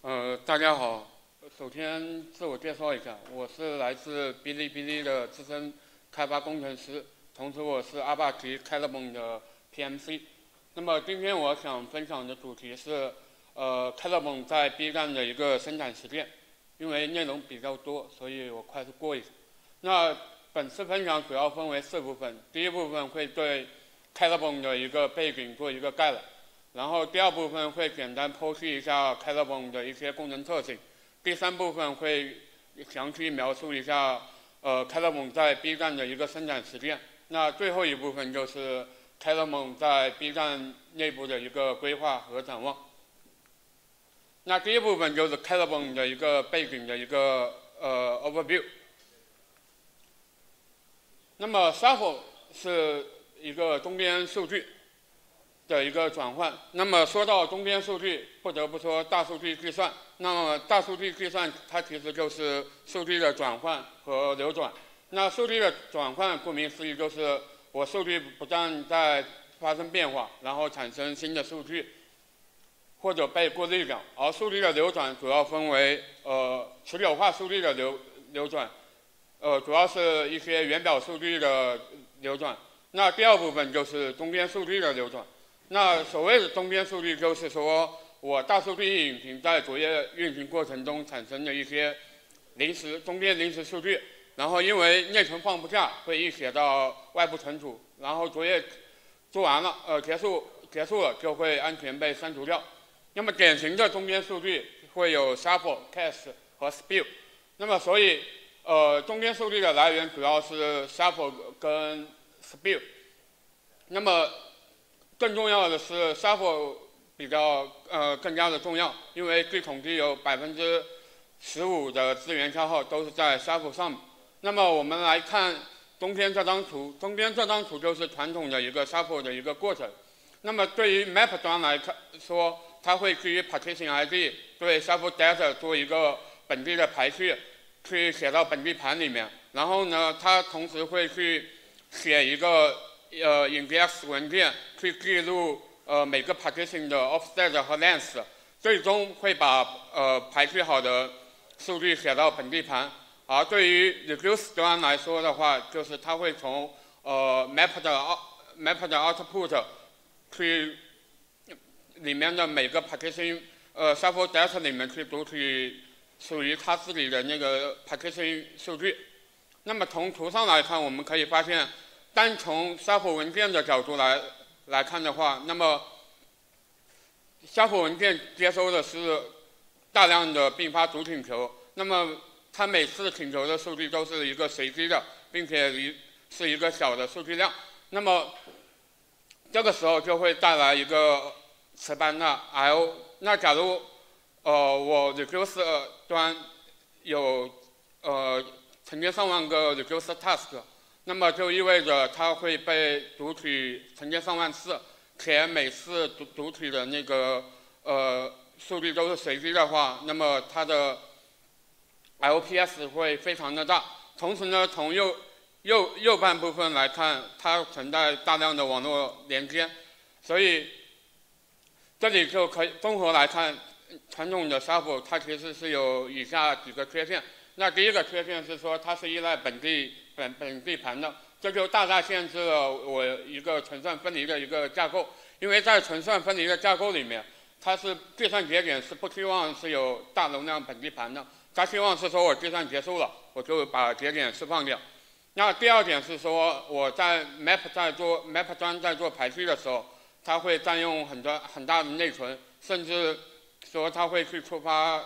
呃，大家好，首先自我介绍一下，我是来自哔哩哔哩的资深开发工程师，同时我是阿帕奇 c a l i b o n 的 PMC。那么今天我想分享的主题是，呃 c a l i b o n 在 B 站的一个生产实践。因为内容比较多，所以我快速过一下。那本次分享主要分为四部分，第一部分会对 c a l i b o n 的一个背景做一个概览，然后第二部分会简单剖析一下 c a l i b o n 的一些功能特性，第三部分会详细描述一下呃 c a l i b o n 在 B 站的一个生产实践。那最后一部分就是 c a l i b o n 在 B 站内部的一个规划和展望。那第一部分就是 c a l i b o n 的一个背景的一个呃 overview。那么 s h u f f l e 是一个中间数据的一个转换。那么说到中间数据，不得不说大数据计算。那么大数据计算它其实就是数据的转换和流转。那数据的转换顾名思义就是我数据不断在发生变化，然后产生新的数据。或者被过滤掉，而数据的流转主要分为呃持久化数据的流流转，呃主要是一些原表数据的流转。那第二部分就是中间数据的流转。那所谓的中间数据就是说我大数据引擎在作业运行过程中产生的一些临时中间临时数据，然后因为内存放不下，会一写到外部存储，然后作业做完了，呃结束结束了就会安全被删除掉。那么典型的中间数据会有 shuffle、cache 和 spill。那么所以，呃，中间数据的来源主要是 shuffle 跟 spill。那么更重要的是 shuffle 比较呃更加的重要，因为据统计有百分之十五的资源消耗都是在 shuffle 上。那么我们来看中间这张图，中间这张图就是传统的一个 shuffle 的一个过程。那么对于 map 端来看说，它会基于 partition ID 对 shuffle data 做一个本地的排序，去写到本地盘里面。然后呢，它同时会去写一个呃 index 文件，去记录呃每个 partition 的 offset 和 length，最终会把呃排序好的数据写到本地盘。而对于 reduce 端来说的话，就是它会从呃 map 的 map 的 output 去。里面的每个 partition，呃，shuffle data 里面去读取属于它自己的那个 partition 数据。那么从图上来看，我们可以发现，单从沙佛文件的角度来来看的话，那么沙佛文件接收的是大量的并发主请求，那么它每次请求的数据都是一个随机的，并且一是一个小的数据量。那么这个时候就会带来一个。磁盘的 I/O，那假如，呃，我 reduce 端有呃成千上万个 reduce task，那么就意味着它会被读取成千上万次，且每次读读取的那个呃数据都是随机的话，那么它的 LPS 会非常的大。同时呢，从右右右半部分来看，它存在大量的网络连接，所以。这里就可以综合来看，传统的 shuffle 它其实是有以下几个缺陷。那第一个缺陷是说它是依赖本地本本地盘的，这就大大限制了我一个存算分离的一个架构。因为在存算分离的架构里面，它是计算节点是不希望是有大容量本地盘的，它希望是说我计算结束了，我就把节点释放掉。那第二点是说我在 map 在做 map 端在做排序的时候。它会占用很多很大的内存，甚至说它会去触发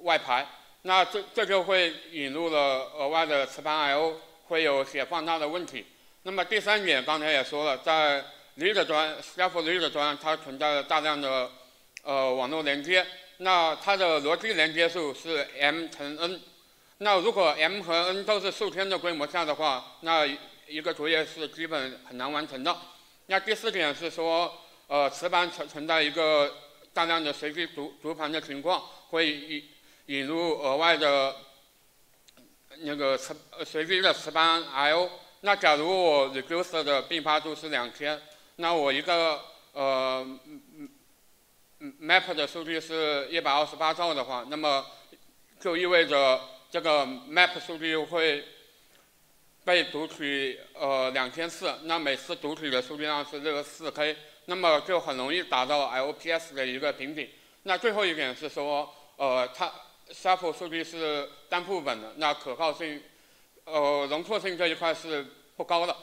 外排，那这这就会引入了额外的磁盘 I/O，会有写放大的问题。那么第三点刚才也说了，在 Reader 端，shuffle read 端它存在大量的呃网络连接，那它的逻辑连接数是 m 乘 n，那如果 m 和 n 都是数天的规模下的话，那一个作业是基本很难完成的。那第四点是说。呃，磁盘存存在一个大量的随机读读盘的情况，会引入额外的那个磁随机的磁盘 I/O。那假如我 reduce 的并发度是两千，那我一个呃 map 的数据是一百二十八兆的话，那么就意味着这个 map 数据会被读取呃两千次，那每次读取的数据量是这个四 K，那么就很容易达到 LPS 的一个瓶颈。那最后一点是说，呃，它 Shuffle 数据是单副本的，那可靠性，呃，容错性这一块是不高的。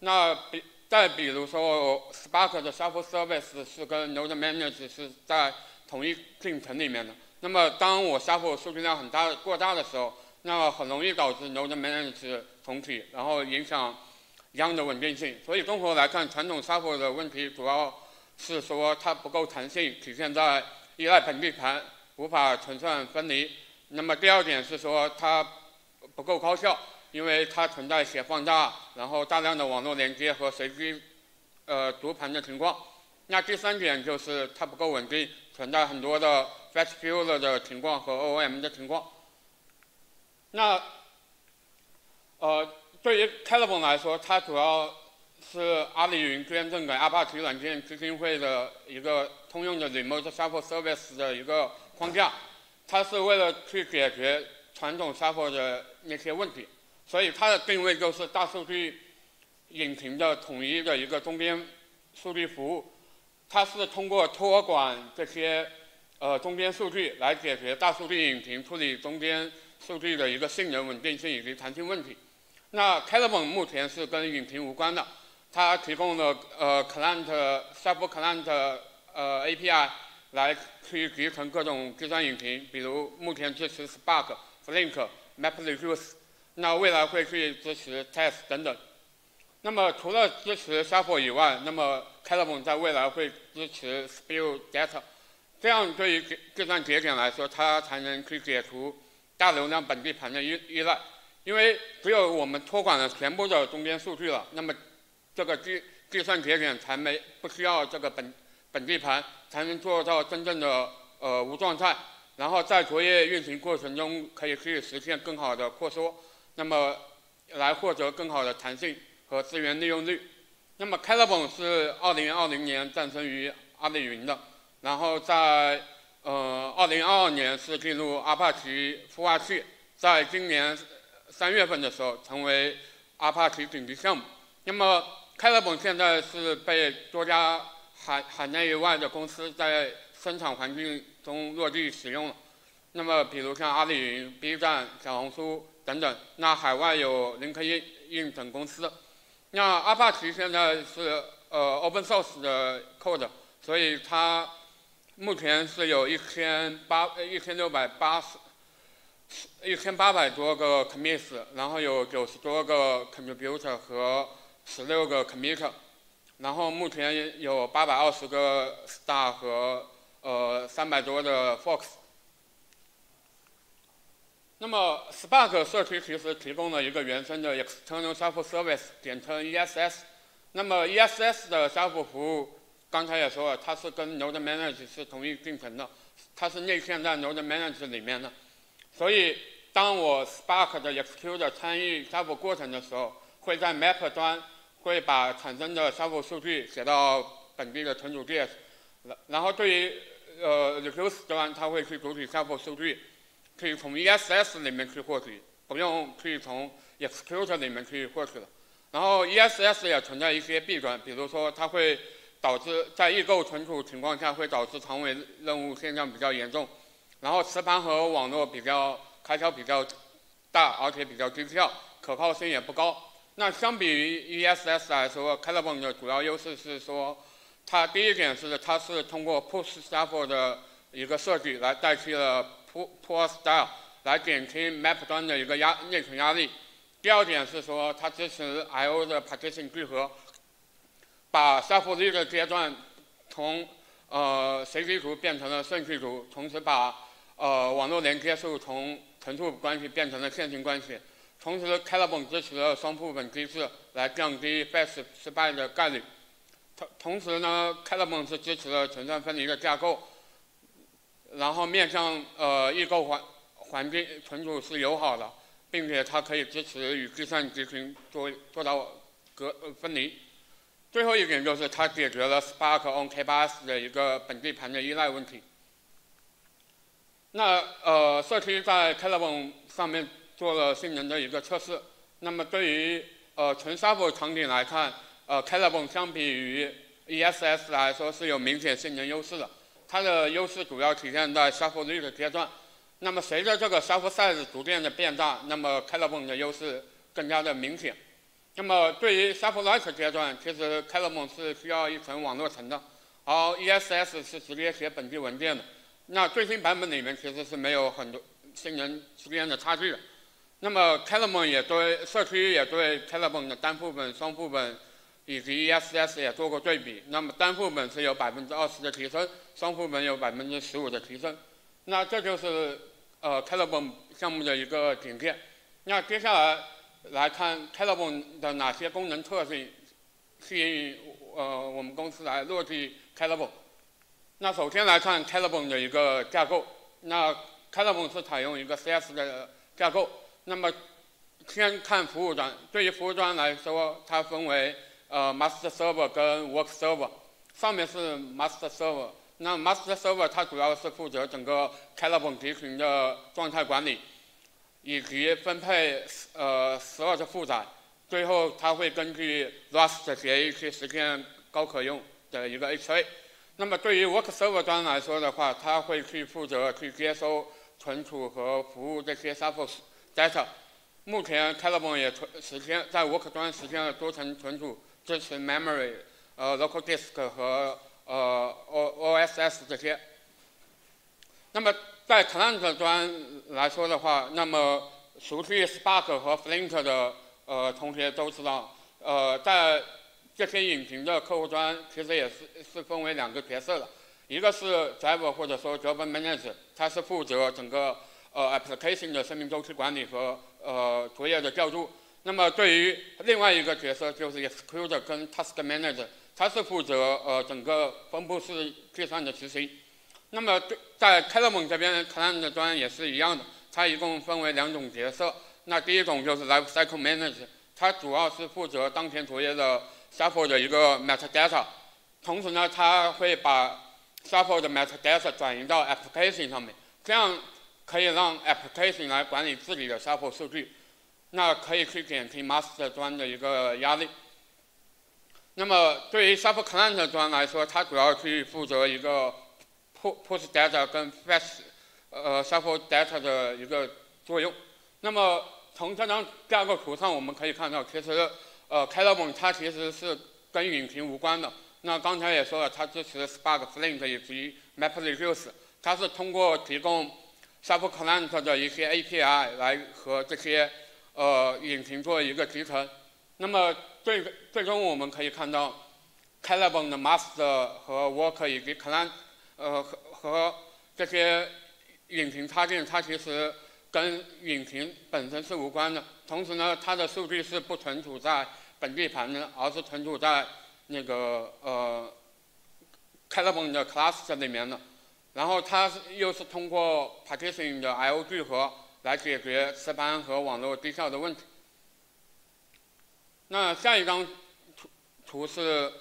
那比再比如说，Spark 的 Shuffle Service 是跟 Node Manage 是在同一进程里面的。那么当我 Shuffle 数据量很大过大的时候，那很容易导致 Node Manage 重启，然后影响一样的稳定性。所以综合来看，传统 Shuffle 的问题主要是说它不够弹性，体现在。依赖本地盘，无法存算分离。那么第二点是说它不够高效，因为它存在写放大，然后大量的网络连接和随机呃读盘的情况。那第三点就是它不够稳定，存在很多的 fast failure 的情况和 OOM 的情况。那呃对于 c a l i b r o n 来说，它主要是阿里云捐赠给阿帕奇软件基金会的一个。通用的 Remote Shuffle Service 的一个框架，它是为了去解决传统沙盒的那些问题，所以它的定位就是大数据引擎的统一的一个中间数据服务。它是通过托管这些呃中间数据来解决大数据引擎处理中间数据的一个性能稳定性以及弹性问题。那 c a l i b r o n 目前是跟引擎无关的，它提供了呃 Client sub Client。呃，API 来去集成各种计算引擎，比如目前支持 Spark、Flink、MapReduce，那未来会去支持 Test 等等。那么除了支持 Shuffle 以外，那么 c a l i b r o n 在未来会支持 Spill Data，这样对于计算节点来说，它才能去解除大流量本地盘的依依赖。因为只有我们托管了全部的中间数据了，那么这个计计算节点才没不需要这个本。本地盘才能做到真正的呃无状态，然后在作业运行过程中可以去实现更好的扩缩，那么来获得更好的弹性和资源利用率。那么 c a l i b o n 是二零二零年诞生于阿里云的，然后在呃二零二二年是进入阿帕奇孵化器，在今年三月份的时候成为阿帕奇顶级项目。那么 c a l i b o n 现在是被多家海海内外的公司在生产环境中落地使用了，那么比如像阿里云、B 站、小红书等等，那海外有 LinkedIn 等公司。那阿帕奇现在是呃 Open Source 的 code，所以它目前是有一千八一千六百八十一千八百多个 commits，然后有九十多个 contributor 和十六个 committer。然后目前有八百二十个 star 和呃三百多的 fox。那么 Spark 社区其实提供了一个原生的 external shuffle service，简称 ESS。那么 ESS 的 shuffle 服务，刚才也说了，它是跟 Node Manage 是同一进程的，它是内嵌在 Node Manage 里面的。所以当我 Spark 的 execute 参与 shuffle 过程的时候，会在 Map 端。会把产生的 shuffle 数据写到本地的存储介，然然后对于呃 reduce 端，它会去读取 shuffle 数据，可以从 ESS 里面去获取，不用去从 execute 里面去获取了。然后 ESS 也存在一些弊端，比如说它会导致在异构存储情况下会导致长尾任务现象比较严重，然后磁盘和网络比较开销比较大，而且比较低效，可靠性也不高。那相比于 ESS 来说 c a l i b r o n 的主要优势是说，它第一点是它是通过 Push Shuffle 的一个设计来代替了 Pull Style，来减轻 Map 端的一个压内存压力。第二点是说它支持 I/O 的 Partition 聚合，把 Shuffle 这个阶段从呃随机图变成了顺序图，同时把呃网络连接数从存储关系变成了线性关系。同时 c a l i b r o n 支持了双副本机制，来降低 fast 失败的概率。同同时呢 c a l i b r o n 是支持了存算分离的架构，然后面向呃异构环环境存储是友好的，并且它可以支持与计算集群做做到隔分离。最后一点就是它解决了 Spark on K8s 的一个本地盘的依赖问题。那呃，社区在 k e l b o n 上面做了性能的一个测试。那么对于呃纯 sub 场景来看，呃 k e l b o n 相比于 ESS 来说是有明显性能优势的。它的优势主要体现在 Shuffle 率的阶段。那么随着这个 Shuffle size 逐渐的变大，那么 k e l b o n 的优势更加的明显。那么对于 Shuffle Write 阶段，其实 k e l b o n 是需要一层网络层的，而 ESS 是直接写本地文件的。那最新版本里面其实是没有很多性能之间的差距的。那么 k e l b o n 也对社区也对 k e l b o n 的单副本、双副本以及 ESS 也做过对比。那么单副本是有百分之二十的提升，双副本有百分之十五的提升。那这就是呃 k e l b o n 项目的一个简介。那接下来来看 k e l b o n 的哪些功能特性吸引呃我们公司来落地 k e l b o n 那首先来看 k e l b o n 的一个架构。那 k e l b o n 是采用一个 CS 的架构。那么先看服务端，对于服务端来说，它分为呃 Master Server 跟 Work Server。上面是 Master Server。那 Master Server 它主要是负责整个 k e l b o n 集群的状态管理，以及分配呃 slot 负载。最后它会根据 Rust 协议去实现高可用的一个 HA。那么对于 Work Server 端来说的话，它会去负责去接收、存储和服务这些 Shuffle data。目前 k e l b o n 也实现在 Work 端实现了多层存储，支持 Memory、呃 Local Disk 和呃 O OSS 这些。那么在 Client 端来说的话，那么熟悉 Spark 和 Flink 的呃同学都知道，呃在这些引擎的客户端其实也是是分为两个角色的，一个是 driver 或者说 job manager，它是负责整个呃 application 的生命周期管理和呃作业的调度。那么对于另外一个角色就是 executor 跟 task manager，它是负责呃整个分布式计算的执行。那么在 k e l m o n 这边 client 端也是一样的，它一共分为两种角色。那第一种就是 life cycle manager，它主要是负责当前作业的 Shuffle 的一个 metadata，同时呢，它会把 Shuffle 的 metadata 转移到 application 上面，这样可以让 application 来管理自己的 Shuffle 数据，那可以去减轻 master 端的一个压力。那么对于 Shuffle client 端来说，它主要去负责一个 push data 跟 fetch 呃 Shuffle data 的一个作用。那么从这张架构图上我们可以看到，其实。呃 k e l b o n 它其实是跟引擎无关的。那刚才也说了，它支持 Spark、Flink 以及 MapReduce。它是通过提供 Shuffle Client 的一些 API 来和这些呃引擎做一个集成。那么最最终我们可以看到 c a l i b o n 的 Master 和 Work 以及 Client 呃和和这些引擎插件，它其实跟引擎本身是无关的。同时呢，它的数据是不存储在本地盘的，而是存储在那个呃 c a l i b o n 的 Cluster 里面的。然后它又是通过 Partition 的 I/O 聚合来解决磁盘和网络低效的问题。那下一张图图是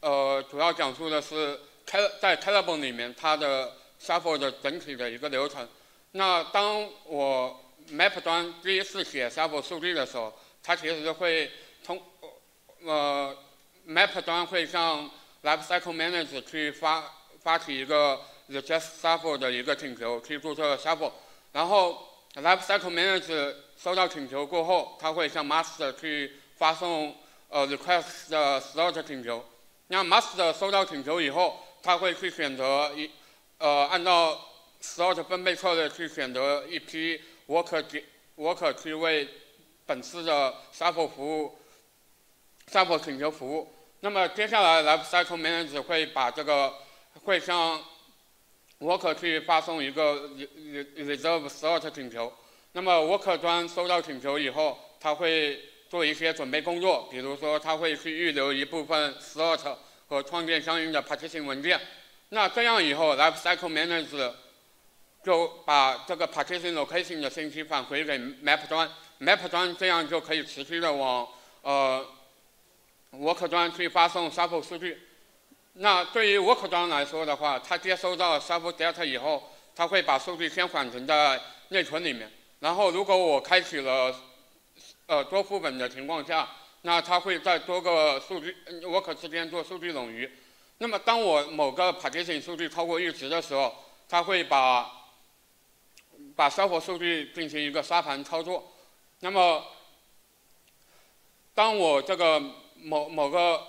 呃主要讲述的是 K 在 k e l b o n 里面它的 Shuffle 的整体的一个流程。那当我 Map 端第一次写 Shuffle 数据的时候，它其实会通呃 Map 端会向 Lifecycle Manager 去发发起一个 Request Shuffle 的一个请求，去注册 Shuffle。然后 Lifecycle Manager 收到请求过后，他会向 Master 去发送呃 Request 的 Slot 请求。那 Master 收到请求以后，他会去选择一呃按照 Slot 分配策略去选择一批。我可给，我可去为本次的 Shuffle 服务，Shuffle 请求服务。那么接下来，Lifecycle Manager 会把这个会向我可去发送一个 Reserve Slot 请求。那么我可端收到请求以后，他会做一些准备工作，比如说他会去预留一部分 Slot 和创建相应的 Partition 文件。那这样以后，Lifecycle Manager 就把这个 partition location 的信息返回给 map 端，map 端这样就可以持续的往呃 Worker 端去发送 shuffle 数据。那对于 work 端来说的话，它接收到 shuffle data 以后，它会把数据先缓存在内存里面。然后如果我开启了呃多副本的情况下，那它会在多个数据 work 之间做数据冗余。那么当我某个 partition 数据超过阈值的时候，它会把把 shuffle 数据进行一个沙盘操作。那么当我这个某某个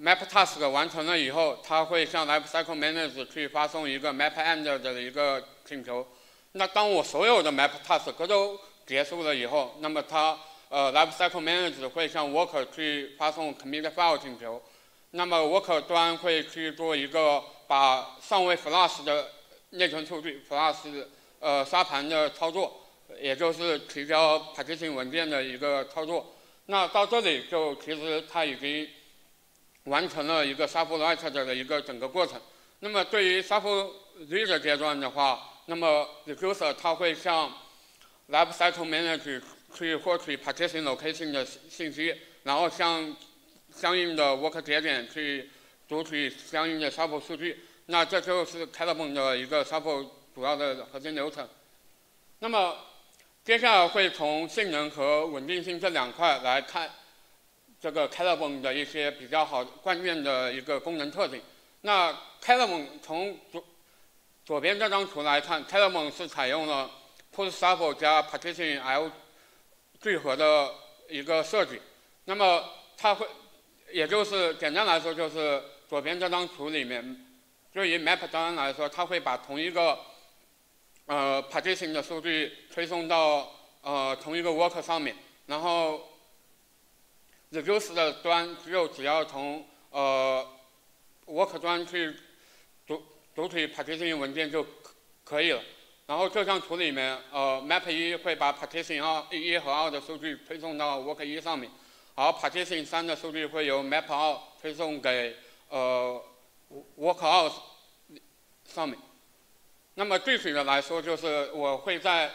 map task 完成了以后，它会向 lifecycle manager 去发送一个 map end 的一个请求。那当我所有的 map task 都结束了以后，那么它呃 lifecycle manager 会向 worker 去发送 commit file 请求。那么 worker 端会去做一个把尚未 flush 的内存数据 flush 呃沙盘的操作，也就是提交 partition 文件的一个操作。那到这里就其实它已经完成了一个 shuffle write 的一个整个过程。那么对于 shuffle read 阶段的话，那么 reducer 它会向 lifecycle manager 去获取 partition location 的信息，然后向相应的 work 节点去读取相应的 shuffle 数据。那这就是 c a l a b o n 的一个 shuffle 主要的核心流程。那么接下来会从性能和稳定性这两块来看这个 c a l a b o n 的一些比较好关键的一个功能特点。那 c a l a b o n 从左左边这张图来看 c a l a b o n 是采用了 push shuffle 加 partition L 聚合的一个设计。那么它会，也就是简单来说就是左边这张图里面，对于 map 端来说，它会把同一个呃，partition 的数据推送到呃同一个 Worker 上面，然后 reduce 的端就只要从呃 work 端去读读取 partition 文件就可以了。然后这张图里面，呃，map 一会把 partition 二一和二的数据推送到 work 一上面，而 partition 三的数据会由 map 二推送给呃 work 二上面。那么具体的来说，就是我会在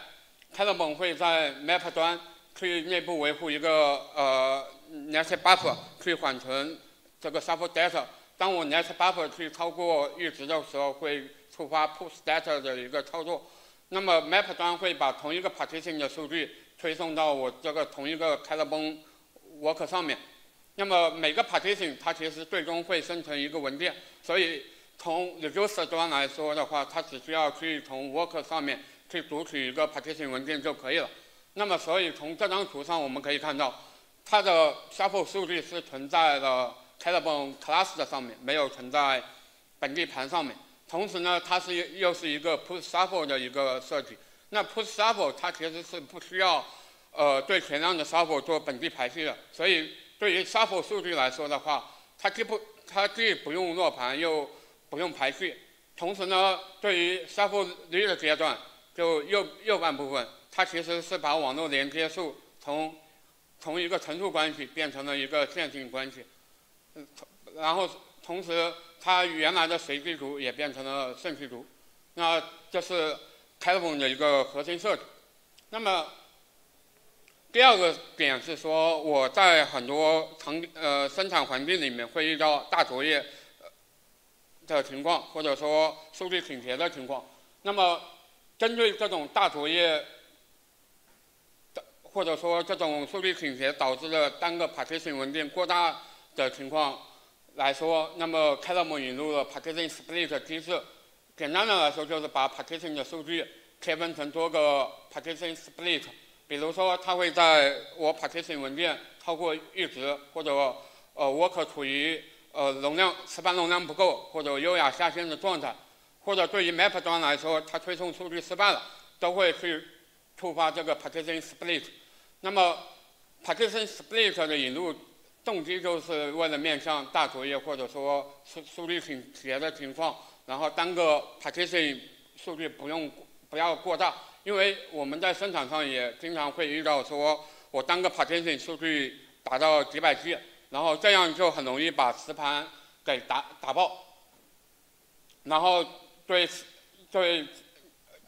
c a l a b o n 会在 Map 端去内部维护一个呃 Net Buffer 去缓存这个 Shuffle Data。当我 Net Buffer 去超过阈值的时候，会触发 Push Data 的一个操作。那么 Map 端会把同一个 Partition 的数据推送到我这个同一个 c a l a b o n Work 上面。那么每个 Partition 它其实最终会生成一个文件，所以。从 reducer 端来说的话，它只需要去从 work 上面去读取一个 partition 文件就可以了。那么，所以从这张图上我们可以看到，它的 shuffle 数据是存在了 c a l a b o n class 的上面，没有存在本地盘上面。同时呢，它是又又是一个 push shuffle 的一个设计。那 push shuffle 它其实是不需要呃对全量的 shuffle 做本地排序的。所以，对于 shuffle 数据来说的话，它既不它既不用落盘又不用排序，同时呢，对于 shuffle 阶段，就右右半部分，它其实是把网络连接数从从一个陈述关系变成了一个线性关系，嗯，然后同时它原来的随机图也变成了顺序图，那这是 c a l a b o n 的一个核心设计。那么第二个点是说，我在很多场呃生产环境里面会遇到大作业。的情况，或者说数据倾斜的情况，那么针对这种大作业，或者说这种数据倾斜导致的单个 partition 文件过大的情况来说，那么 c a l a m 引入了 partition split 机制。简单的来说，就是把 partition 的数据切分成多个 partition split。比如说，它会在我 partition 文件超过阈值，或者呃 work 处于呃，容量磁盘容量不够，或者优雅下线的状态，或者对于 Map 端来说，它推送数据失败了，都会去触发这个 Partition Split。那么 Partition Split 的引入动机就是为了面向大作业或者说数数据倾斜的情况，然后单个 Partition 数据不用不要过大，因为我们在生产上也经常会遇到说我单个 Partition 数据达到几百 G。然后这样就很容易把磁盘给打打爆，然后对对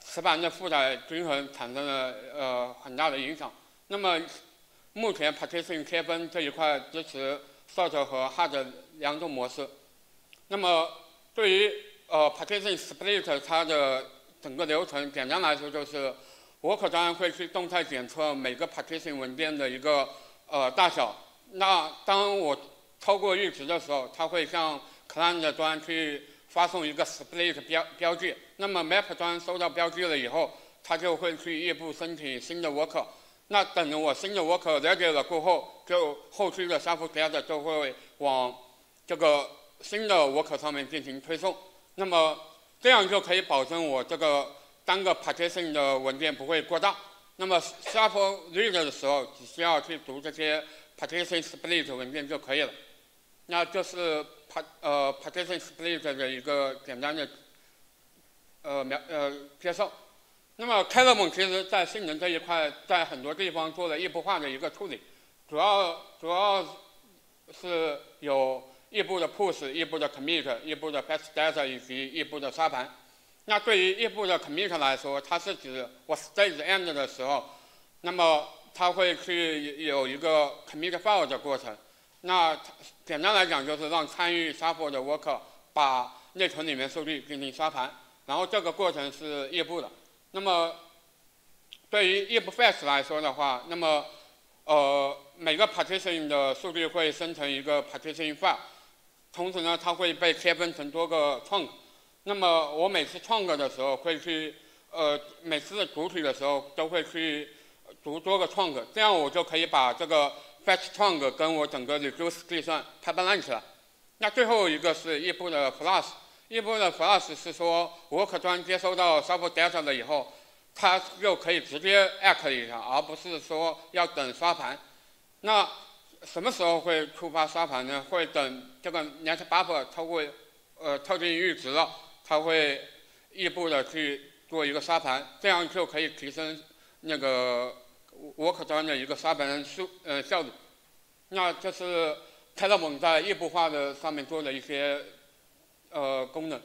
磁盘的负载均衡产生了呃很大的影响。那么目前 partition 切分这一块支持 sort 和 hard 两种模式。那么对于呃 partition split 它的整个流程，简单来说就是，worker 端会去动态检测每个 partition 文件的一个呃大小。那当我超过阈值的时候，它会向 client 端去发送一个 split 标标记。那么 map 端收到标记了以后，它就会去异步申请新的 worker。那等着我新的 worker 了解了过后，就后续的 s h u f f l data 就会往这个新的 worker 上面进行推送。那么这样就可以保证我这个单个 partition 的文件不会过大。那么 shuffle read 的时候，只需要去读这些 partition split 文件就可以了。那这是 part 呃 partition split 的一个简单的呃描呃介绍。那么 k e l m 其实在性能这一块，在很多地方做了异步化的一个处理，主要主要是有异步的 push、异步的 commit、异步的 fetch data 以及异步的刷盘。那对于异步的 commit 来说，它是指我 stage end 的时候，那么它会去有一个 commit file 的过程。那简单来讲，就是让参与刷盘的 worker 把内存里面数据进行刷盘，然后这个过程是异步的。那么，对于 if fetch 来说的话，那么，呃，每个 partition 的数据会生成一个 partition file，同时呢，它会被切分成多个 trunk。那么，我每次 trunk 的时候会去，呃，每次的读取的时候都会去读多个 trunk，这样我就可以把这个 fetch trunk 跟我整个 reduce 计算 pipeline 起来。那最后一个是异步的 Plus。异步的 flush 是说，我可端接收到 SUBAL data 了以后，它就可以直接 act 一下，而不是说要等刷盘。那什么时候会触发刷盘呢？会等这个 net buffer 超过呃特定阈值了，它会异步的去做一个刷盘，这样就可以提升那个我可端的一个刷盘速呃效率。那这是 t e l e m 在异步化的上面做的一些。呃，功能。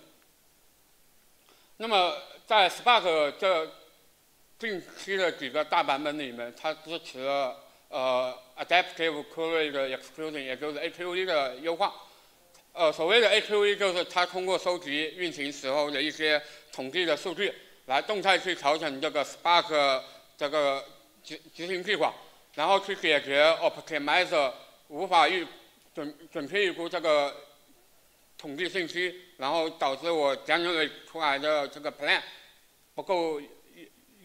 那么在 Spark 这近期的几个大版本里面，它支持了呃 Adaptive Query 的 Execution，也就是 AQE 的优化。呃，所谓的 AQE 就是它通过收集运行时候的一些统计的数据，来动态去调整这个 Spark 这个执执行计划，然后去解决 Optimizer 无法预准准确预估这个。统计信息，然后导致我最终出来的这个 plan 不够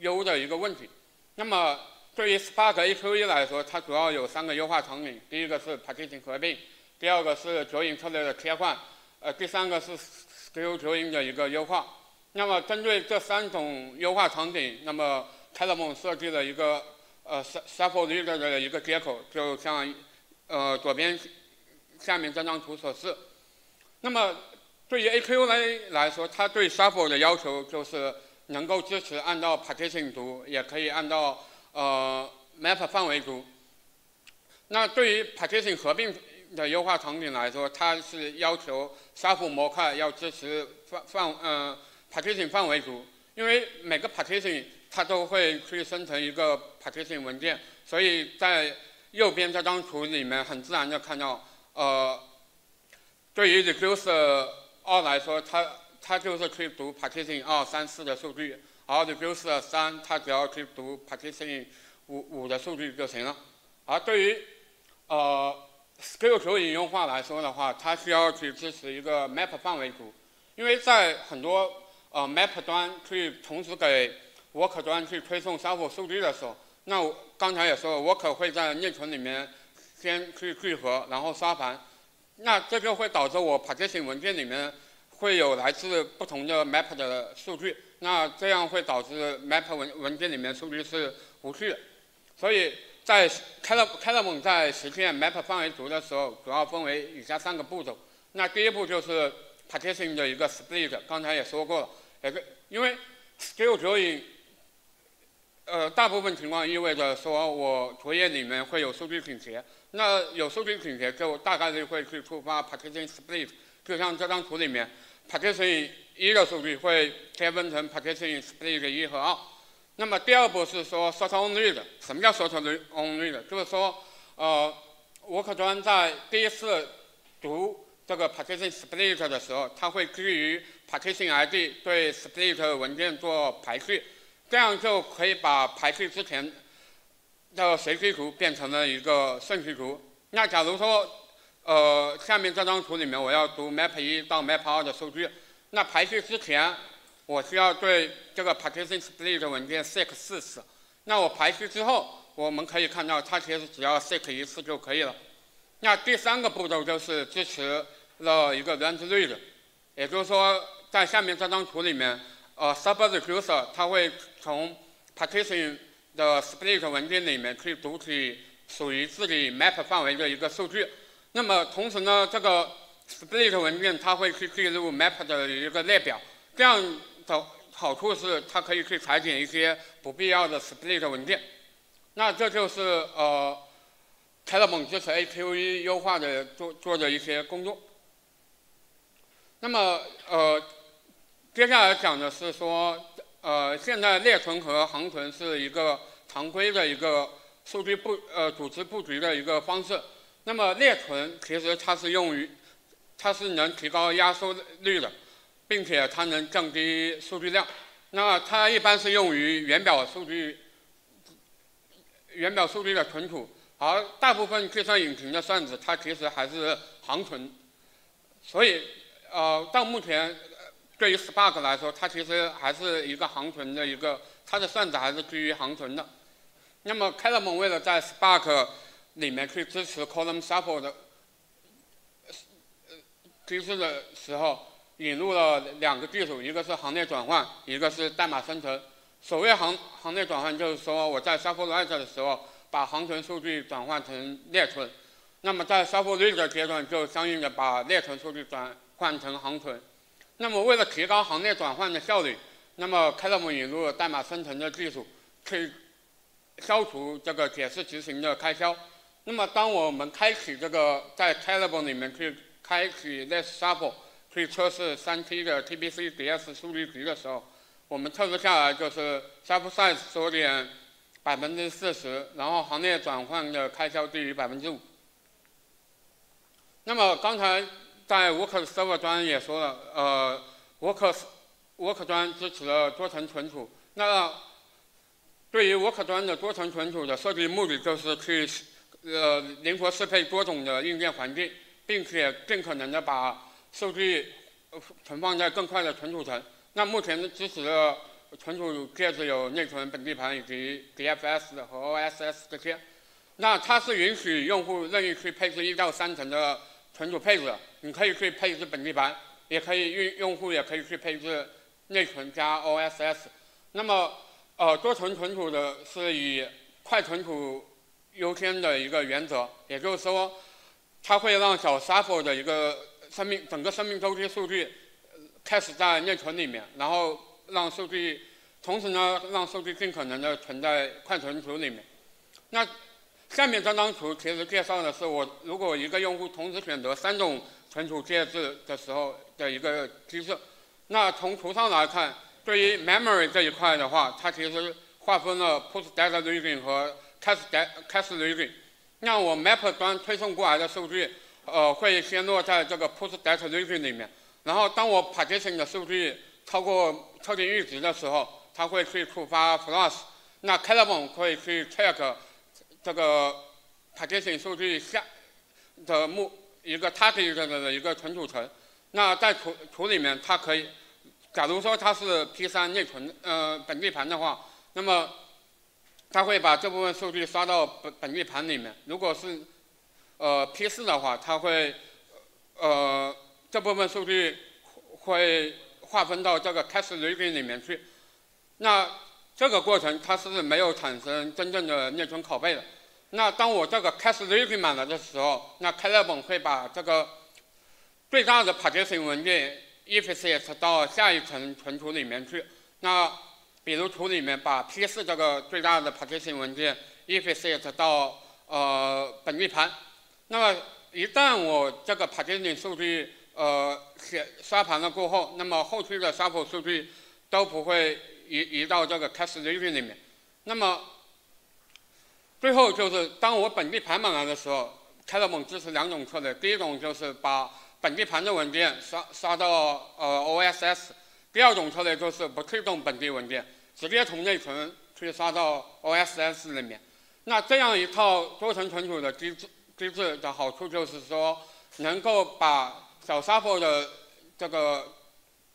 优的一个问题。那么对于 Spark AQE 来说，它主要有三个优化场景：第一个是 partition 合并，第二个是 join 策略的切换，呃，第三个是 skill 索引的一个优化。那么针对这三种优化场景，那么 t e l e m o n 设计了一个呃 shuffle reader 的一个接口，就像呃左边下面这张图所示。那么，对于 AQU 来来说，它对 Shuffle 的要求就是能够支持按照 Partition 读，也可以按照呃 Map 范围读。那对于 Partition 合并的优化场景来说，它是要求 Shuffle 模块要支持范范呃 Partition 范围读，因为每个 Partition 它都会去生成一个 Partition 文件，所以在右边这张图里面很自然的看到呃。对于 reduce 二来说，它它就是去读 partition 二、三、四的数据，而 reduce 三它只要去读 partition 五五的数据就行了。而对于呃 skill 求引用化来说的话，它需要去支持一个 map 范围图，因为在很多呃 map 端去同时给 work 端去推送 shuffle 数据的时候，那我刚才也说了，work 会在内存里面先去聚合，然后刷盘。那这就会导致我 partition 文件里面会有来自不同的 map 的数据，那这样会导致 map 文文件里面数据是无序的。所以在 c a l c a l m 在实现 map 范围图的时候，主要分为以下三个步骤。那第一步就是 partition 的一个 split，刚才也说过了，也是因为 skill join，呃，大部分情况意味着说我作业里面会有数据倾斜。那有数据倾斜就大概率会去触发 partition split，就像这张图里面，partition 一的数据会切分成 partition split 一和二。那么第二步是说 sort only 的，什么叫 sort only 的？就是说，呃，work 端在第一次读这个 partition split 的时候，它会基于 partition ID 对 split 文件做排序，这样就可以把排序之前的随机图变成了一个顺序图。那假如说，呃，下面这张图里面我要读 map 一到 map 二的数据，那排序之前我需要对这个 partition split 文件 seek 四次，那我排序之后。我们可以看到，它其实只要 seek 一次就可以了。那第三个步骤就是支持了一个 range read，也就是说，在下面这张图里面，呃，sub reducer 它会从 partition 的 split 文件里面去读取属于自己 map 范围的一个数据。那么同时呢，这个 split 文件它会去记录 map 的一个列表，这样的好处是它可以去裁剪一些不必要的 split 文件。那这就是呃 t e l e m o n 支持 APU 优化的做做的一些工作。那么呃，接下来讲的是说，呃，现在列存和行存是一个常规的一个数据布呃组织布局的一个方式。那么列存其实它是用于，它是能提高压缩率的，并且它能降低数据量。那它一般是用于原表数据。原表数据的存储，而大部分计算引擎的算子，它其实还是行存，所以，呃，到目前，对于 Spark 来说，它其实还是一个行存的一个，它的算子还是基于行存的。那么 c a l a m 为了在 Spark 里面去支持 Column Shuffle 的机制的时候，引入了两个技术，一个是行列转换，一个是代码生成。所谓行行列转换，就是说我在 shuffle write 的时候，把行存数据转换成列存，那么在 shuffle read 阶段，就相应的把列存数据转换成行存。那么为了提高行列转换的效率，那么 c a l a m 引入了代码生成的技术，去消除这个解释执行的开销。那么当我们开启这个在 c a l a m 里面去开启 less shuffle，去测试三 T 的 TBC DS 数据集的时候，我们测试下来就是 shuffle size 缩减百分之四十，然后行列转换的开销低于百分之五。那么刚才在 work server 端也说了，呃，work work 端支持了多层存储。那对于 work 端的多层存储的设计目的就是去呃灵活适配多种的硬件环境，并且尽可能的把数据存放在更快的存储层。那目前支持的存储介质有内存、本地盘以及 DFS 和 OSS 这些。那它是允许用户任意去配置一到三层的存储配置，你可以去配置本地盘，也可以用用户也可以去配置内存加 OSS。那么，呃，多层存储的是以快存储优先的一个原则，也就是说，它会让小 shuffle 的一个生命整个生命周期数据。开始在内存里面，然后让数据，同时呢，让数据尽可能的存在快存储里面。那下面这张图其实介绍的是我如果一个用户同时选择三种存储介质的时候的一个机制。那从图上来看，对于 memory 这一块的话，它其实划分了 push data region 和 cache cache region。那我 map 端推送过来的数据，呃，会先落在这个 push data region 里面。然后，当我 partition 的数据超过特定阈值的时候，它会去触发 flush。那 c a l a m 会去 check 这个 partition 数据下的目一个 target 的一个存储层。那在图图里面，它可以，假如说它是 P3 内存呃本地盘的话，那么它会把这部分数据刷到本本地盘里面。如果是呃 P4 的话，它会呃。这部分数据会划分到这个 cache region 里面去。那这个过程它是没有产生真正的内存拷贝的。那当我这个 cache region 满了的时候，那 c a l a b 会把这个最大的 partition 文件 efface 到下一层存储里面去。那比如图里面把 P4 这个最大的 partition 文件 efface 到呃本地盘。那么一旦我这个 partition 数据呃，写刷盘了过后，那么后续的 shuffle 数据都不会移移到这个 cache region 里面。那么最后就是当我本地盘满了的时候开勒蒙支持两种策略，第一种就是把本地盘的文件刷刷到呃 OSS，第二种策略就是不推动本地文件，直接从内存去刷到 OSS 里面。那这样一套多层存储的机制机制的好处就是说，能够把小 s h u f f l e 的这个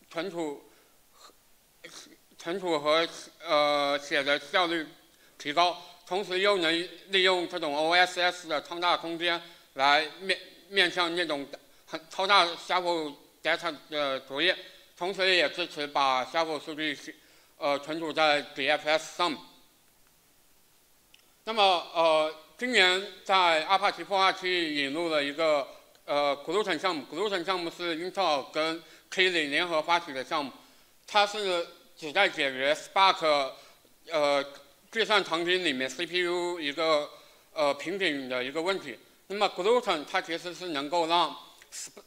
存储存储和呃写的效率提高，同时又能利用这种 OSS 的超大空间来面面向那种很超大 shuffle data 的作业，同时也支持把 shuffle 数据呃存储在 DFS 上。那么呃，今年在阿帕奇孵化器引入了一个呃 Gluten 项目，Gluten 项目是 Intel 跟 Kili 联合发起的项目，它是旨在解决 Spark 呃计算场景里面 CPU 一个呃瓶颈的一个问题。那么 Gluten 它其实是能够让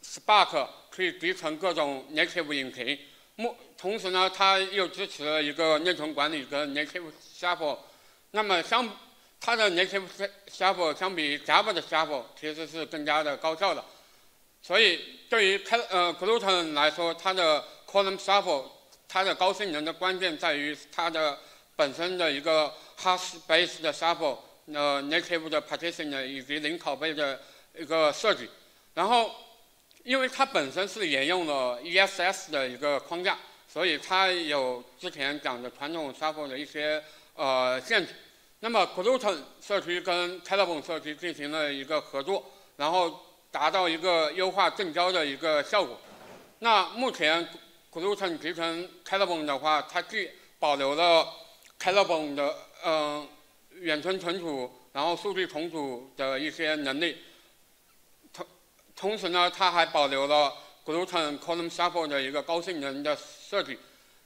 Spark 可以集成各种 native 引擎，目同时呢，它又支持了一个内存管理跟 native shuffle。那么相它的 native shuffle 相比 Java 的 shuffle 其实是更加的高效的。所以对于开呃 Gluten 来说，它的 column shuffle 它的高性能的关键在于它的本身的一个 hash base 的 shuffle。呃，native 的 partition 以及零拷贝的一个设计，然后，因为它本身是沿用了 ESS 的一个框架，所以它有之前讲的传统 shuffle 的一些呃限制。那么 Gluten 社区跟 c a l i b o n 社区进行了一个合作，然后达到一个优化正交的一个效果。那目前 Gluten 集成 c a l i b o n 的话，它既保留了 c a l i b o n 的嗯。远程存储，然后数据重组的一些能力。同同时呢，它还保留了 Gluten Column Shuffle 的一个高性能的设计。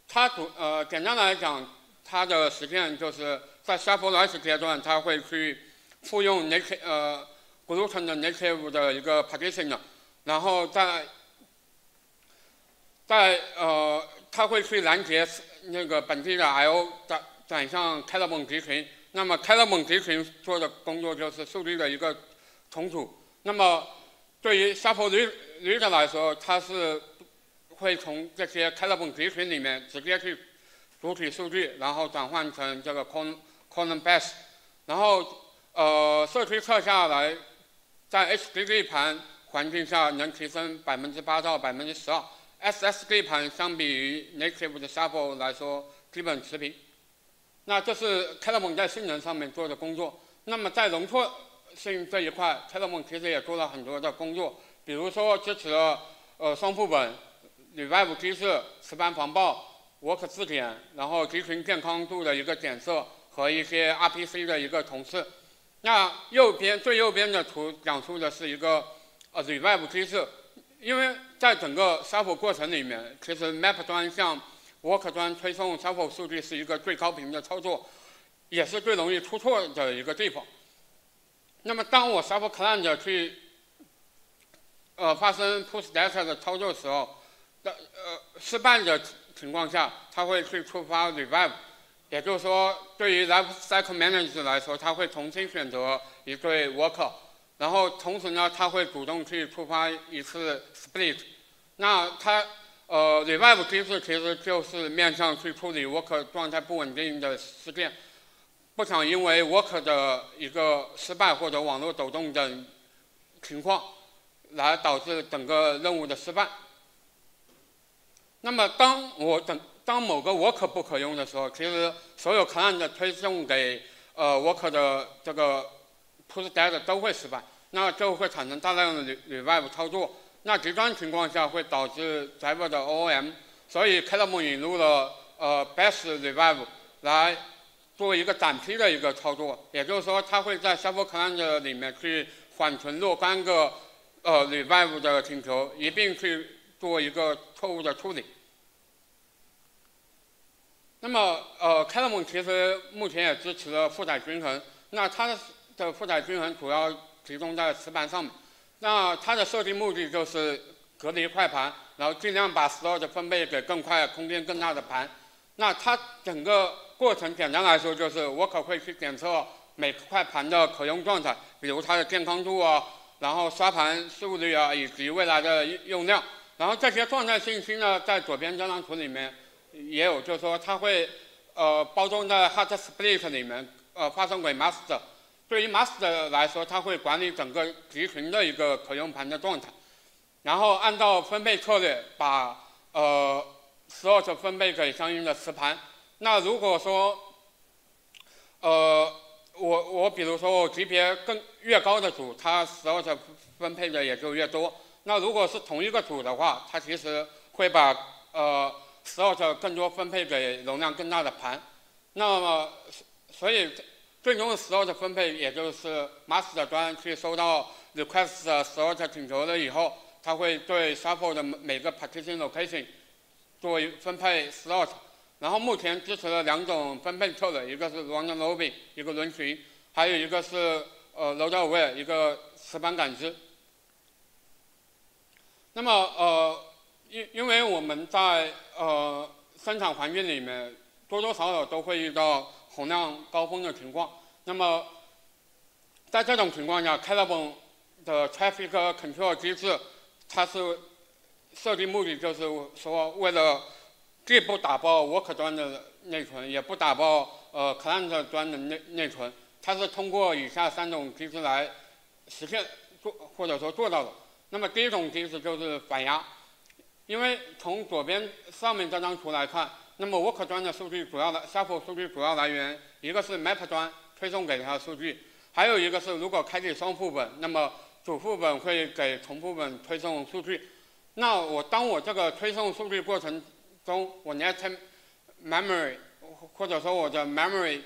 它主呃简单来讲，它的实现就是在 Shuffle Rise 阶段，它会去复用 Native 呃 Gluten 的 Native 的一个 Partition，然后在在呃它会去拦截那个本地的 I/O 转转向 c a l i b o n 集群。那么开了蒙集群做的工作就是数据的一个重组。那么对于 Shuffle Reader 来说，它是会从这些开了蒙集群里面直接去读取数据，然后转换成这个 con column base。然后呃，社区测下来，在 HDD 盘环境下能提升百分之八到百分之十二。SSD 盘相比于 Native 的 Shuffle 来说，基本持平。那这是开勒蒙在性能上面做的工作。那么在容错性这一块，开勒蒙其实也做了很多的工作，比如说支持了呃双副本、revive 机制、磁盘防爆、work 字典，然后集群健康度的一个检测和一些 RPC 的一个同事。那右边最右边的图讲述的是一个呃 revive 机制，因为在整个 SAFO 过程里面，其实 map 端向 Work 端推送 SAFO 数据是一个最高频的操作，也是最容易出错的一个地方。那么，当我 shuffle client 去呃发生 push data 的操作时候，的呃失败的情况下，它会去触发 revive，也就是说，对于 life cycle manager 来说，它会重新选择一对 worker，然后同时呢，它会主动去触发一次 split，那它。呃，revive 机制其实就是面向去处理 work 状态不稳定的事件，不想因为 work 的一个失败或者网络抖动等情况，来导致整个任务的失败。那么，当我等当某个 work 不可用的时候，其实所有 client 推送给呃 work 的这个 push data 都会失败，那就会产生大量的 revive 操作。那极端情况下会导致 driver 的 OOM，所以 c a l m 引入了呃 best revive 来做一个展批的一个操作，也就是说它会在 shuffle client 里面去缓存若干个呃 revive 的请求，一并去做一个错误的处理。那么呃 c a l m 其实目前也支持了负载均衡，那它的负载均衡主要集中在磁盘上面。那它的设计目的就是隔离快盘，然后尽量把 slot 分配给更快、空间更大的盘。那它整个过程简单来说就是，我可会去检测每块盘的可用状态，比如它的健康度啊，然后刷盘速率啊，以及未来的用量。然后这些状态信息呢，在左边这张图里面也有，就是说它会呃包装在 hot split 里面，呃发送给 master。对于 master 来说，它会管理整个集群的一个可用盘的状态，然后按照分配策略把呃 slot 分配给相应的磁盘。那如果说呃我我比如说我级别更越高的组，它 slot 分配的也就越多。那如果是同一个组的话，它其实会把呃 slot 更多分配给容量更大的盘。那么所以。最终的 slot 分配，也就是 master 端去收到 request slot 请求了以后，它会对 shuffle 的每个 partition location 做分配 slot。然后目前支持了两种分配策略，一个是 random robin，一个轮群，还有一个是呃 load aware，一个磁盘感知。那么呃，因因为我们在呃生产环境里面多多少少都会遇到。洪量高峰的情况，那么在这种情况下 c a l a b o n 的 Traffic Control 机制，它是设计目的就是说，为了既不打爆 Work 端的内存，也不打爆呃 Client 端的内内存，它是通过以下三种机制来实现做或者说做到的。那么第一种机制就是反压，因为从左边上面这张图来看。那么 Work 端的数据主要的 Shuffle 数据主要来源，一个是 Map 端推送给它的数据，还有一个是如果开启双副本，那么主副本会给同副本推送数据。那我当我这个推送数据过程中，我 Net Memory 或者说我的 Memory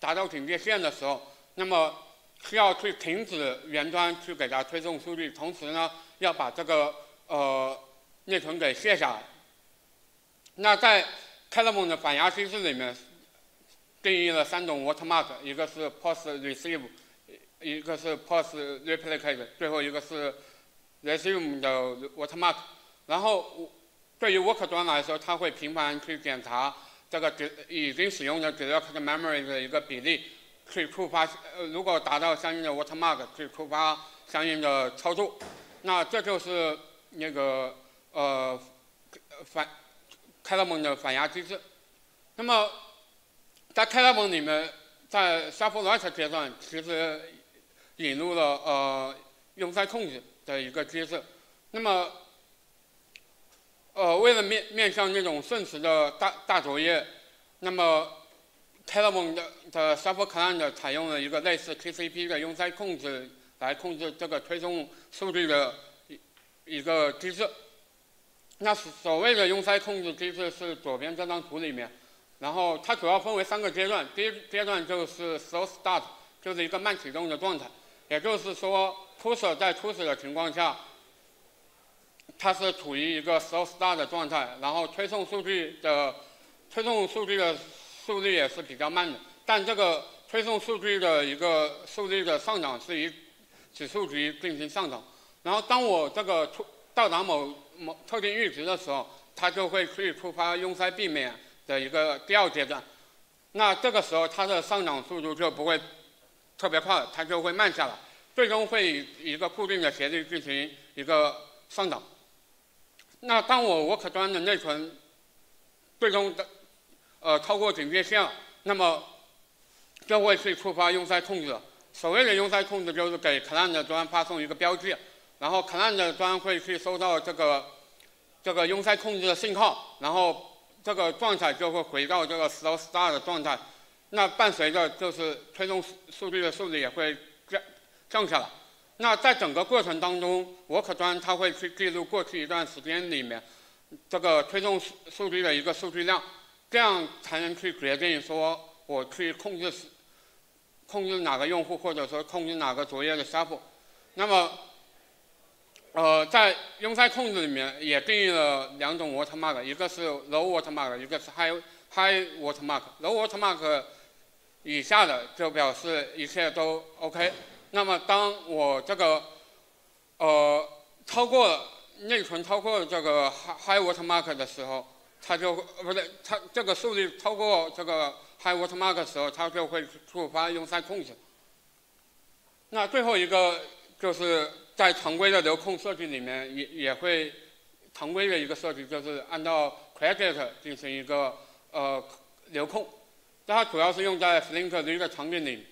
达到警戒线的时候，那么需要去停止原端去给它推送数据，同时呢要把这个呃内存给卸下来。那在 c a l a m 的反压机制里面定义了三种 watermark，一个是 post receive，一个是 post replicate，最后一个是 resume 的 watermark。然后对于 work 端来说，它会频繁去检查这个已经使用的 direct memory 的一个比例，去触发呃如果达到相应的 watermark，去触发相应的操作。那这就是那个呃反。开拉蒙的反压机制，那么在开拉蒙里面，在 shuffle write 阶段，其实引入了呃用塞控制的一个机制。那么呃为了面面向这种瞬时的大大作业，那么开拉蒙的的 shuffle command 采用了一个类似 TCP 的用塞控制来控制这个推送数据的一一个机制。那所谓的用塞控制机制是左边这张图里面，然后它主要分为三个阶段。第一阶段就是 slow start，就是一个慢启动的状态，也就是说，push 在初始的情况下，它是处于一个 slow start 的状态，然后推送数据的推送数据的速率也是比较慢的。但这个推送数据的一个速率的上涨是以指数级进行上涨。然后当我这个出到达某某特定阈值的时候，它就会去触发拥塞避免的一个第二阶段。那这个时候它的上涨速度就不会特别快，它就会慢下来，最终会以一个固定的斜率进行一个上涨。那当我 work 端的内存最终的呃超过警戒线，那么就会去触发拥塞控制。所谓的拥塞控制就是给 client 端发送一个标记。然后 client 端会去收到这个这个拥塞控制的信号，然后这个状态就会回到这个 slow start 的状态。那伴随着就是推送数数据的速度也会降降下来。那在整个过程当中，work 端它会去记录过去一段时间里面这个推送数数据的一个数据量，这样才能去决定说我去控制控制哪个用户或者说控制哪个作业的 shuffle。那么呃，在拥塞控制里面也定义了两种 watermark，一个是 low watermark，一个是 high high watermark。low watermark 以下的就表示一切都 OK。那么当我这个呃超过了内存超过了这个 high watermark 的时候，它就不对，它这个速率超过这个 high watermark 的时候，它就会触发拥塞控制。那最后一个。就是在常规的流控设计里面也也会常规的一个设计，就是按照 credit 进行一个呃流控。但它主要是用在 Flink 的一个场景里。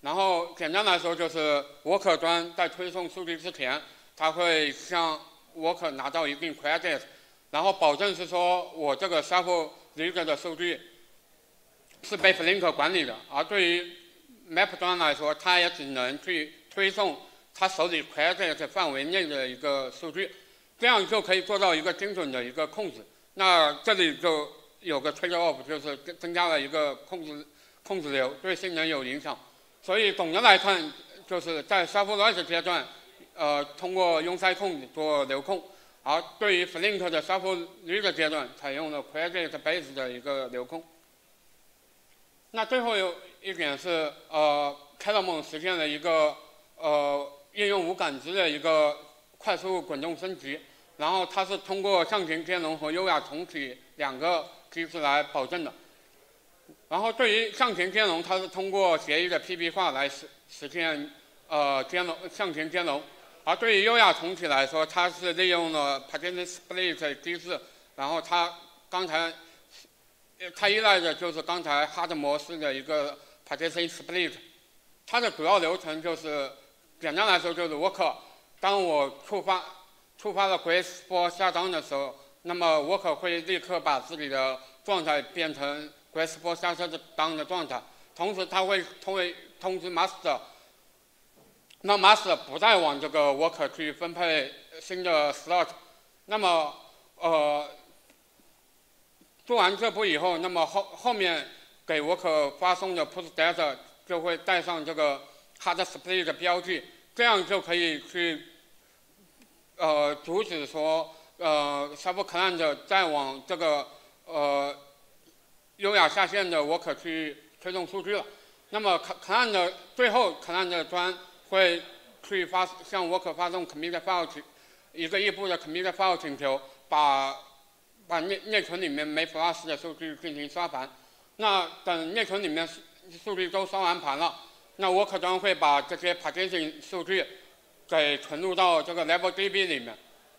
然后简单来说，就是 worker 端在推送数据之前，它会向 worker 拿到一定 credit，然后保证是说我这个 self log 的数据是被 Flink 管理的。而对于 map 端来说，它也只能去推送它手里 credit 范围内的一个数据，这样就可以做到一个精准的一个控制。那这里就有个 trade off，就是增加了一个控制控制流，对性能有影响。所以总的来看，就是在 s h u f f l e s 阶段，呃，通过拥塞控做流控；而对于 Flink 的 self log 阶段，采用了 credit base 的一个流控。那最后有一点是，呃 c a l a m 实现了一个呃应用无感知的一个快速滚动升级，然后它是通过向前兼容和优雅重启两个机制来保证的。然后对于向前兼容，它是通过协议的 PP 化来实实现呃兼容向前兼容；而对于优雅重启来说，它是利用了 Partition Split 机制，然后它刚才它依赖的就是刚才 Hard 模式的一个 Partition Split。它的主要流程就是简单来说就是 Worker，当我触发触发了 Graceful 下章的时候，那么 Worker 会立刻把自己的状态变成。graceful 下车的当的状态，同时它会通为通知 master，那 master 不再往这个 worker 去分配新的 slot，那么呃做完这步以后，那么后后面给 worker 发送的 push data 就会带上这个它的 split 的标记，这样就可以去呃阻止说呃 sub client 再往这个呃优雅下线的 worker 去推送数据了，那么 client 的最后 client 端会去发向 work 发送 commit file 一个异步的 commit file 请求，把把内内存里面没 plus 的数据进行刷盘。那等内存里面数据都刷完盘了，那 worker 会把这些 partition 数据给存入到这个 level DB 里面，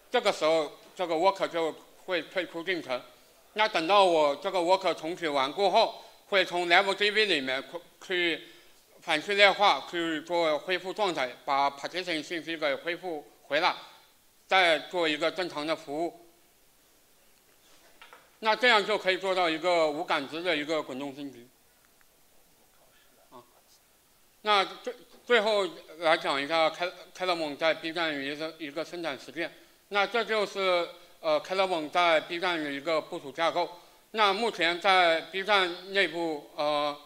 这个时候这个 worker 就会退出进程。那等到我这个 worker 重启完过后，会从 level DB 里面去反序列化去做恢复状态，把 partition 信息给恢复回来，再做一个正常的服务。那这样就可以做到一个无感知的一个滚动升级。啊，那最最后来讲一下开开乐蒙在 B 站一个一个生产实践。那这就是。呃 k e l o n 在 B 站的一个部署架构。那目前在 B 站内部，呃，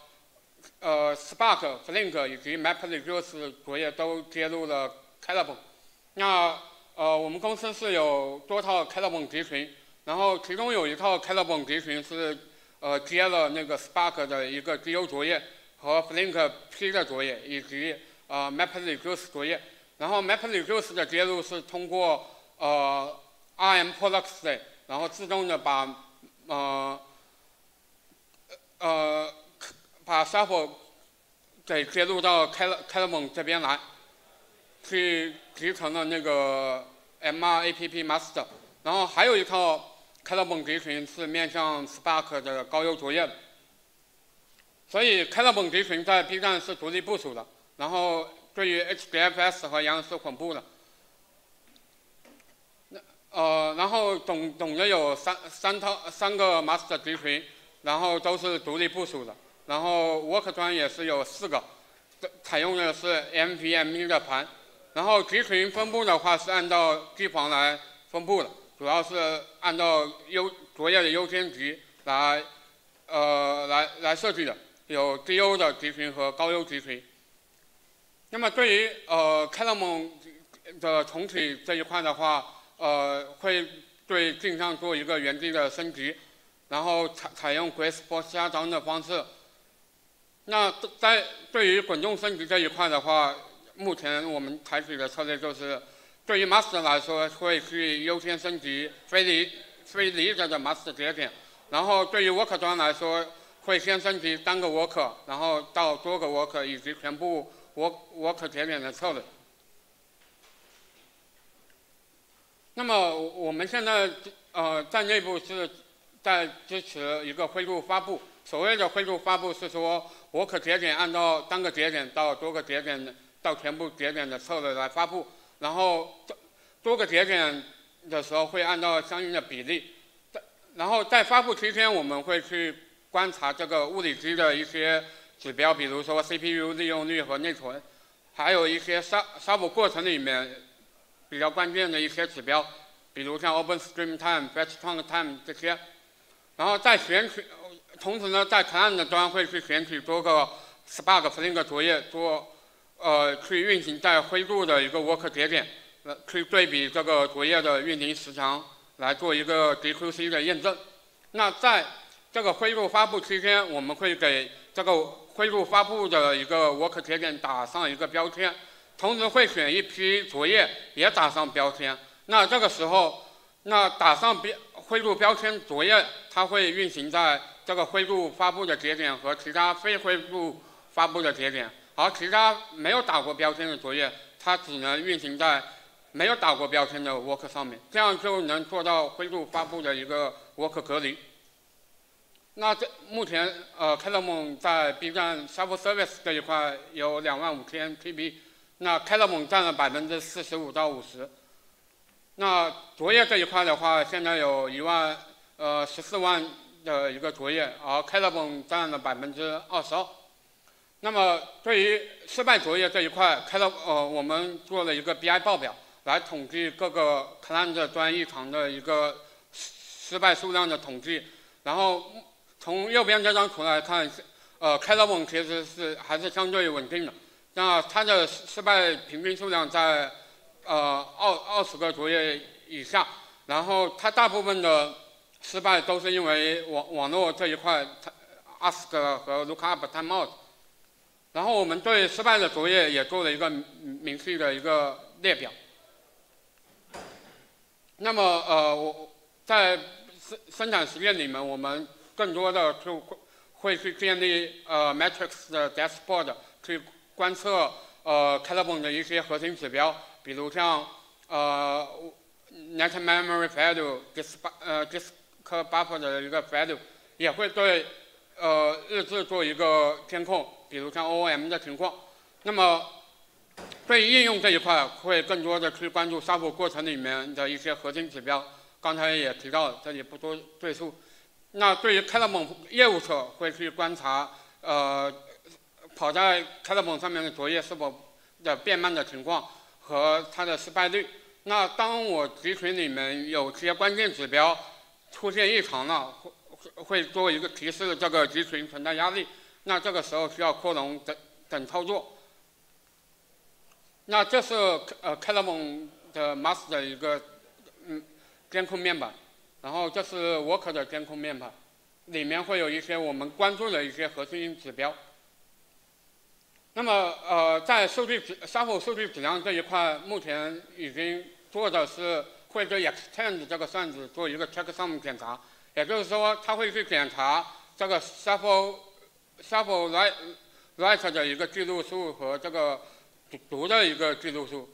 呃，Spark、Flink 以及 MapReduce 作业都接入了 k e l o n 那呃，我们公司是有多套 k e l o n 集群，然后其中有一套 k e l o n 集群是呃接了那个 Spark 的一个 GU 作业和 Flink P 的作业以及呃 MapReduce 作业。然后 MapReduce 的接入是通过呃。RM proxy，然后自动的把呃呃把 Shuffle 给接入到开了开了蒙这边来，去集成了那个 MRAPP master，然后还有一套开了蒙集群是面向 Spark 的高优作业的，所以开了蒙集群在 B 站是独立部署的，然后对于 HDFS 和杨是混部的。呃，然后总总的有三三套三个 master 集群，然后都是独立部署的。然后 work 端也是有四个，采用的是 NVMe 的盘。然后集群分布的话是按照机房来分布的，主要是按照优作业的优先级来呃来来设计的，有低优的集群和高优集群。那么对于呃 c a l a m 的重启这一块的话，呃，会对镜像做一个原地的升级，然后采采用 graceful 加装的方式。那在对于滚动升级这一块的话，目前我们采取的策略就是，对于 master 来说会去优先升级非离非离着的 master 节点，然后对于 worker 端来说会先升级单个 worker，然后到多个 worker 以及全部 work worker 节点的策略。那么我们现在呃在内部是在支持一个灰度发布。所谓的灰度发布是说，，worker 节点按照单个节点到多个节点到全部节点的策略来发布，然后多个节点的时候会按照相应的比例。然后在发布期间，我们会去观察这个物理机的一些指标，比如说 CPU 利用率和内存，还有一些发发布过程里面比较关键的一些指标，比如像 OpenStream Time、Fetch Trunk Time 这些。然后在选取，同时呢，在 Client 端会去选取多个 Spark Flink 作业做，呃，去运行在灰度的一个 Work 节点，呃，去对比这个作业的运行时长。来做一个 DQC 的验证。那在这个灰度发布期间，我们会给这个灰度发布的一个 work 节点打上一个标签，同时会选一批作业也打上标签。那这个时候，那打上标灰度标签作业，它会运行在这个灰度发布的节点和其他非灰度发布的节点，而其他没有打过标签的作业，它只能运行在。没有打过标签的 work 上面，这样就能做到灰度发布的一个 work 隔离。那这目前呃 c a l m o n 在 B 站 Self Service 这一块有两万五千 K B，那 c a l m o n 占了百分之四十五到五十。那作业这一块的话，现在有一万呃十四万的一个作业，而 c a l m o n 占了百分之二十二。那么对于失败作业这一块 c a l 呃我们做了一个 BI 报表。来统计各个 client 端异常的一个失败数量的统计，然后从右边这张图来看，呃 c a l a b o n 其实是还是相对稳定的，那它的失败平均数量在呃二二十个作业以下，然后它大部分的失败都是因为网网络这一块，ask 和 lookup timeout，然后我们对失败的作业也做了一个明细的一个列表。那么，呃，我在生生产实验里面，我们更多的就会会去建立呃 Matrix 的 dashboard，去观测呃 c a l a b o n 的一些核心指标，比如像呃 Net Memory Value、Disk 呃 Disk Buffer 的一个 Value，也会对呃日志做一个监控，比如像 OOM 的情况。那么对于应用这一块，会更多的去关注发布过程里面的一些核心指标。刚才也提到，这里不多赘述。那对于开了蒙业务侧，会去观察，呃，跑在开了蒙上面的作业是否的变慢的情况和它的失败率。那当我集群里面有些关键指标出现异常了，会会做一个提示，这个集群存在压力。那这个时候需要扩容等等操作。那这是呃 c a l a m o n 的 Master 的一个嗯监控面板，然后这是 Work 的监控面板，里面会有一些我们关注的一些核心指标。那么呃在数据质 s h 数据质量这一块，目前已经做的是会对 Extend 这个算子做一个 checksum 检查，也就是说它会去检查这个 Shuffle Shuffle Write Write 的一个记录数和这个。读的一个记录数，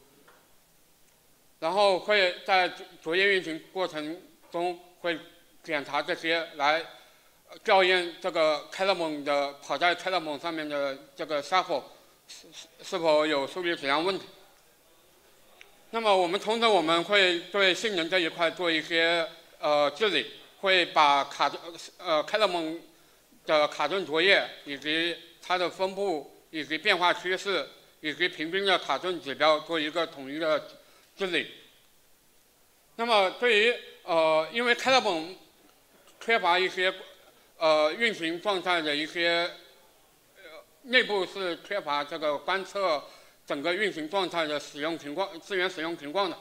然后会在作业运行过程中会检查这些，来校验这个 c a l a m 的跑在 c a l a m 上面的这个 shuffle 是是否有数据质量问题。那么我们同时我们会对性能这一块做一些呃治理，会把卡顿呃 c a l a m 的卡顿作业以及它的分布以及变化趋势。以及平均的卡顿指标做一个统一的治理。那么对于呃，因为开了本缺乏一些呃运行状态的一些内部是缺乏这个观测整个运行状态的使用情况、资源使用情况的，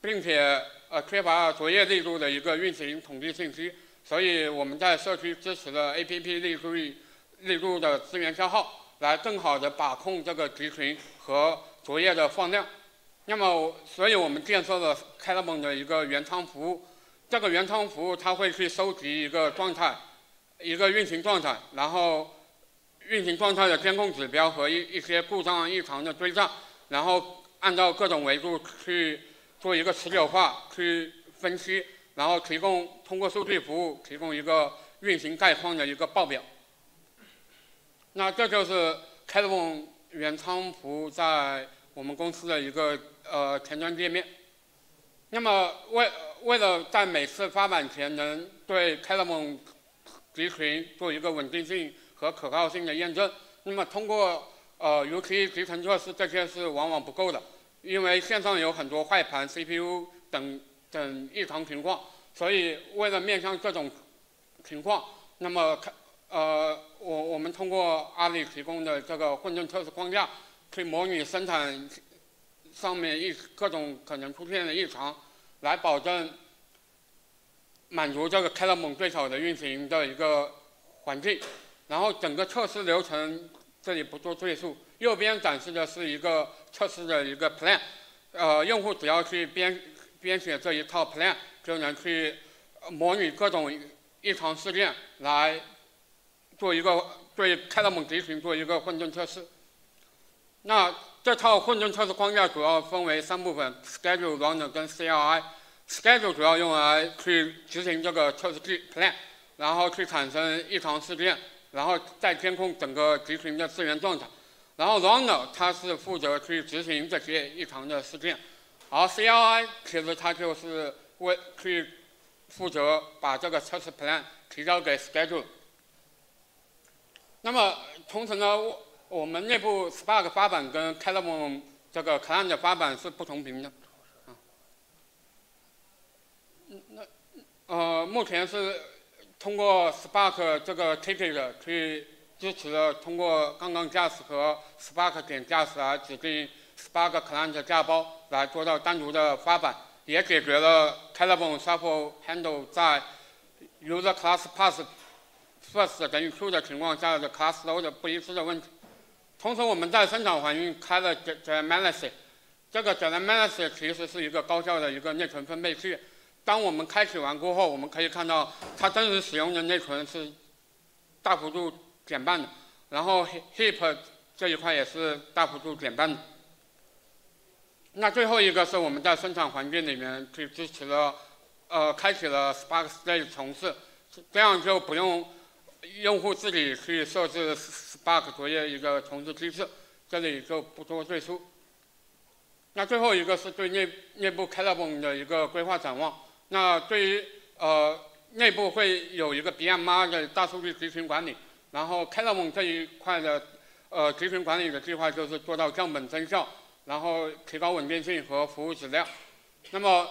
并且呃缺乏作业力度的一个运行统计信息，所以我们在社区支持了 APP 力度力度的资源消耗。来更好的把控这个集群和作业的放量，那么，所以我们建设了开了蒙的一个原仓服务。这个原仓服务它会去收集一个状态，一个运行状态，然后运行状态的监控指标和一一些故障异常的追账，然后按照各种维度去做一个持久化去分析，然后提供通过数据服务提供一个运行概况的一个报表。那这就是开龙原仓服务在我们公司的一个呃前端界面。那么为为了在每次发版前能对开龙集群做一个稳定性和可靠性的验证，那么通过呃 UT 集成测试这些是往往不够的，因为线上有很多坏盘、CPU 等等异常情况，所以为了面向这种情况，那么开呃我我们通过阿里提供的这个混沌测试框架，去模拟生产上面异各种可能出现的异常，来保证满足这个开了蒙最小的运行的一个环境。然后整个测试流程这里不做赘述。右边展示的是一个测试的一个 plan，呃，用户只要去编编写这一套 plan，就能去模拟各种异常事件来做一个对开了蒙集群做一个混沌测试。那这套混沌测试框架主要分为三部分：schedule、runner 跟 CLI。schedule 主要用来去执行这个测试计 plan，然后去产生异常事件。然后再监控整个集群的资源状态，然后 runner 它是负责去执行这些异常的事件，而 CLI 其实它就是为去负责把这个测试 plan 提交给 schedule。那么同时呢，我们内部 Spark 发版跟 c a l a m o 这个 Client 发版是不同频的，啊，那呃目前是。通过 Spark 这个 ticket 可以支持了通过刚刚驾驶和 Spark 点驾驶来指定 Spark Client 架包来做到单独的发版，也解决了 c a l a b o n Shuffle Handle 在 User Class Pass First 等于 True 的情况下的 Class Load 不一致的问题。同时，我们在生产环境开了 j a m a l i c 这个 j a m a l i c 其实是一个高效的一个内存分配器。当我们开启完过后，我们可以看到它真实使用的内存是大幅度减半的，然后 heap 这一块也是大幅度减半的。那最后一个是我们在生产环境里面去支持了，呃，开启了 Spark Stage 重置，这样就不用用户自己去设置 Spark 作业一个重置机制，这里就不多赘述。那最后一个是对内内部 c a l a b o n 的一个规划展望。那对于呃内部会有一个 BMR 的大数据集群管理，然后 c a l a m 这一块的呃集群管理的计划就是做到降本增效，然后提高稳定性和服务质量。那么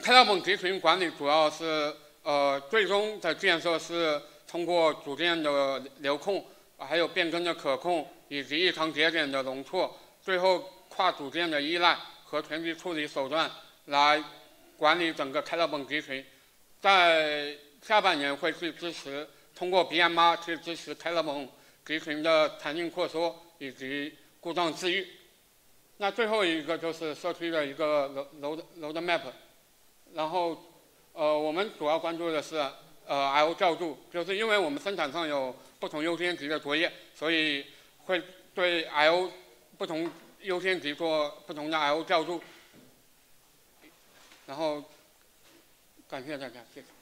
c a l a m 集群管理主要是呃最终的建设是通过组件的流控，还有变更的可控，以及异常节点的容错，最后跨组件的依赖和全局处理手段来。管理整个开了本集群，在下半年会去支持通过 BMR 去支持开了本集群的弹性扩缩以及故障治愈。那最后一个就是社区的一个楼楼楼的 map，然后呃我们主要关注的是呃 I/O 调度，就是因为我们生产上有不同优先级的作业，所以会对 I/O 不同优先级做不同的 I/O 调度。然后，感谢大家，谢谢。